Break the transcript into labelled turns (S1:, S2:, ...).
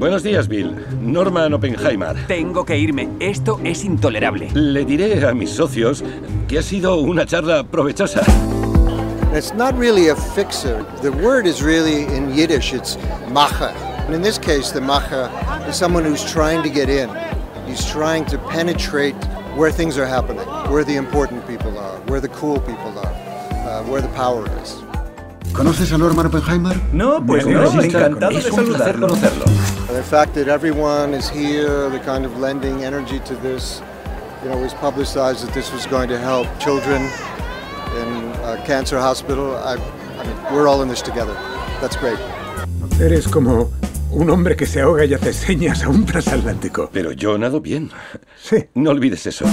S1: Buenos días, Bill. Norman Oppenheimer.
S2: Tengo que irme. Esto es intolerable.
S1: Le diré a mis socios que ha sido una charla provechosa.
S3: It's not really a fixer. The word is really in Yiddish, it's macha. And in this case, the macha is someone who's trying to get in. He's trying to penetrate where things are happening, where the important people are, where the cool people are, uh, where the power is.
S4: ¿Conoces a Norman Oppenheimer?
S2: No, pues no,
S1: alegra,
S2: encantado de
S1: es un placer
S2: saludarlo.
S1: conocerlo.
S3: And the fact that everyone is here, the kind of lending energy to this, you know, was publicized that this was going to help children in a cancer hospital. I, I mean, we're all in this together. That's great.
S5: Eres como un hombre que se ahoga y hace señas a un transatlántico.
S1: Pero yo nado bien.
S5: Sí.
S1: No olvides eso.